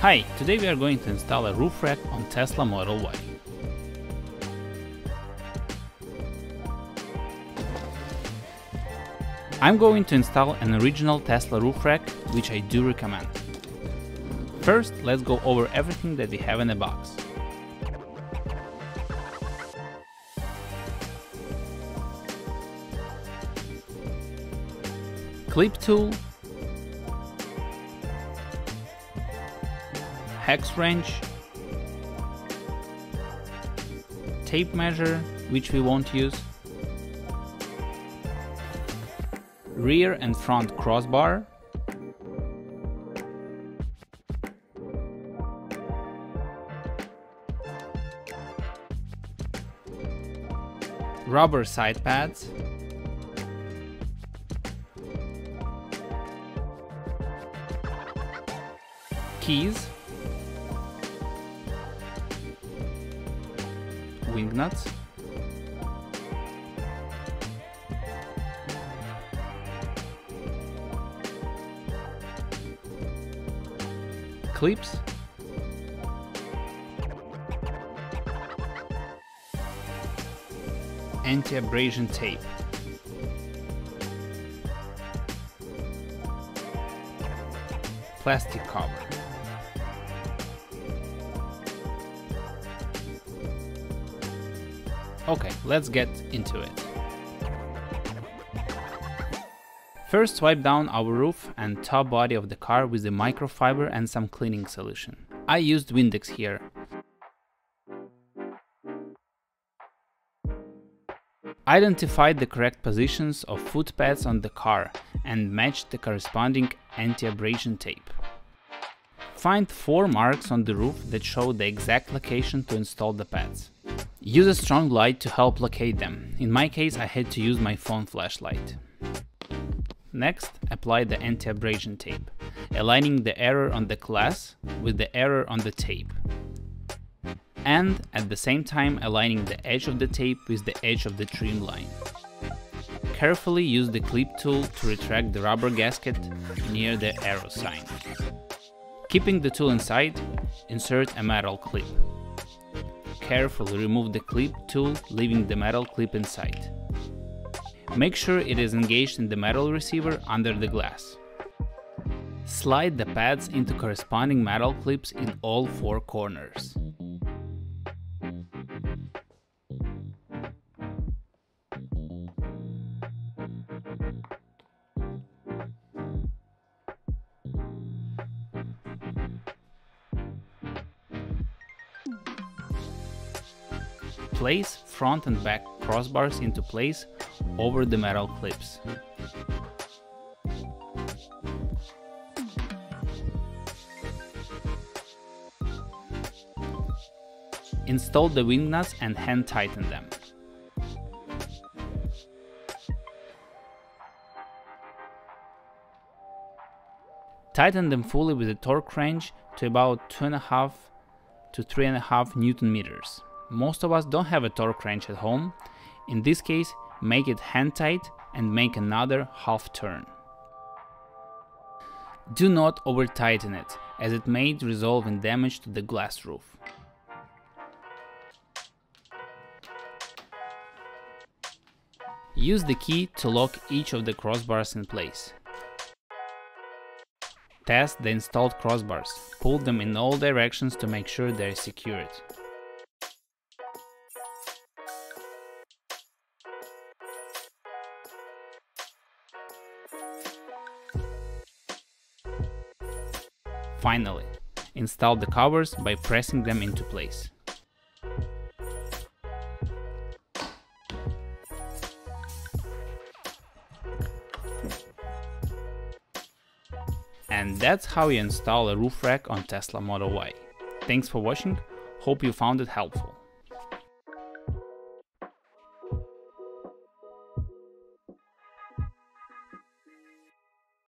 Hi, today we are going to install a roof rack on Tesla Model Y. I'm going to install an original Tesla roof rack, which I do recommend. First, let's go over everything that we have in the box. Clip tool, hex wrench, tape measure, which we won't use, rear and front crossbar, rubber side pads, keys, wing nuts, clips, anti-abrasion tape. Plastic cover. Okay, let's get into it. First wipe down our roof and top body of the car with the microfiber and some cleaning solution. I used Windex here. Identified the correct positions of foot pads on the car and matched the corresponding anti-abrasion tape. Find four marks on the roof that show the exact location to install the pads. Use a strong light to help locate them. In my case I had to use my phone flashlight. Next, apply the anti-abrasion tape, aligning the error on the glass with the error on the tape. And at the same time aligning the edge of the tape with the edge of the trim line. Carefully use the clip tool to retract the rubber gasket near the arrow sign. Keeping the tool inside, insert a metal clip. Carefully remove the clip tool, leaving the metal clip inside. Make sure it is engaged in the metal receiver under the glass. Slide the pads into corresponding metal clips in all four corners. Place front and back crossbars into place over the metal clips. Install the wing nuts and hand tighten them. Tighten them fully with a torque wrench to about 2.5 to 3.5 newton meters. Most of us don't have a torque wrench at home. In this case, make it hand tight and make another half turn. Do not over tighten it, as it may result in damage to the glass roof. Use the key to lock each of the crossbars in place. Test the installed crossbars, pull them in all directions to make sure they are secured. Finally, install the covers by pressing them into place. And that's how you install a roof rack on Tesla Model Y. Thanks for watching, hope you found it helpful.